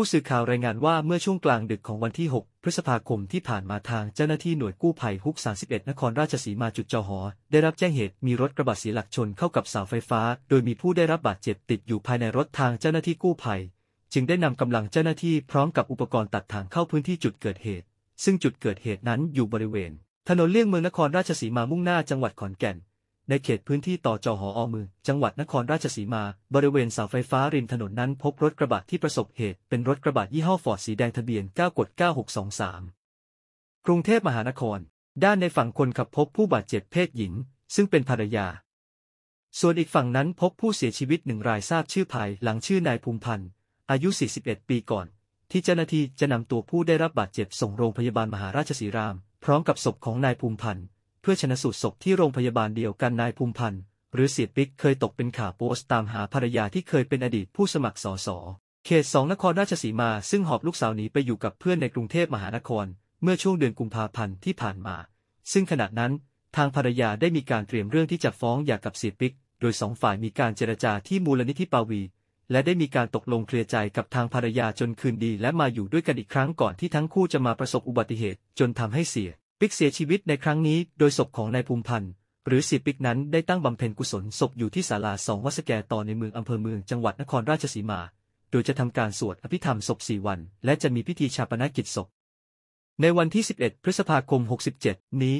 ผู้สื่อข่าวรายงานว่าเมื่อช่วงกลางดึกของวันที่ 6 พฤษภาคมที่ผ่านมาทางเจ้าหน้าที่หน่วยกู้ภัยฮุก 31 นครราชสีมาจุดจอหอ ได้รับแจ้งเหตุมีรถกระบะเสียหลักชนเข้ากับเสาไฟฟ้า โดยมีผู้ได้รับบาดเจ็บติดอยู่ภายในรถทางเจ้าหน้าที่กู้ภัย จึงได้นำกำลังเจ้าหน้าที่พร้อมกับอุปกรณ์ตัดทางเข้าพื้นที่จุดเกิดเหตุ ซึ่งจุดเกิดเหตุนั้นอยู่บริเวณ ถนนเลี่ยงเมืองนครราชสีมามุ่งหน้าจังหวัดขอนแก่น ในเขตพื้นที่ต่อจอหออมือ จังหวัดนครราชสีมา บริเวณเสาไฟฟ้าริมถนนนั้นพบรถกระบะที่ประสบเหตุ เป็นรถกระบะยี่ห้อฟอร์ดสีแดงทะเบียน 9กด9623 กรุงเทพมหานคร ด้านในฝั่งคนขับพบผู้บาดเจ็บเพศหญิง ซึ่งเป็นภรรยา ส่วนอีกฝั่งนั้นพบผู้เสียชีวิตหนึ่งรายทราบชื่อภายหลังชื่อนายภูมิพันธ์ อายุ 41 ปีก่อน ที่เจ้าหน้าที่จะนำตัวผู้ได้รับบาดเจ็บส่งโรงพยาบาลมหาราชสีราม พร้อมกับศพของนายภูมิพันธ์ พื่อชนะสูตรศพที่โรงพยาบาลเดียวกันนายภูมิพันธ์หรือเสียปิ๊กเคยตกเป็นข่าวโพสต์ตามหาภรรยาที่เคยเป็นอดีตผู้สมัครสสเขตสองนครราชสีมาซึ่งหอบลูกสาวหนีไปอยู่กับเพื่อนในกรุงเทพมหานคร เมื่อช่วงเดือนกุมภาพันธ์ที่ผ่านมา ซึ่งขณะนั้นทางภรรยาได้มีการเตรียมเรื่องที่จะฟ้องหย่ากับเสียปิ๊ก โดยสองฝ่ายมีการเจรจาที่มูลนิธิปาวี และได้มีการตกลงเคลียร์ใจกับทางภรรยาจนคืนดี และมาอยู่ด้วยกันอีกครั้งก่อนที่ทั้งคู่จะมาประสบอุบัติเหตุจนทำให้เสีย ปิ๊กเสียชีวิตในครั้งนี้โดยศพของนายภูมิพันธ์ หรือเสียปิ๊กนั้นได้ตั้งบำเพ็ญกุศลศพอยู่ที่ศาลาสองวัดสแกต่อในเมืองอำเภอเมืองจังหวัดนครราชสีมา โดยจะทำการสวดอภิธรรมศพสี่วัน และจะมีพิธีชาปนกิจศพ ในวันที่ 11 พฤษภาคม 67 นี้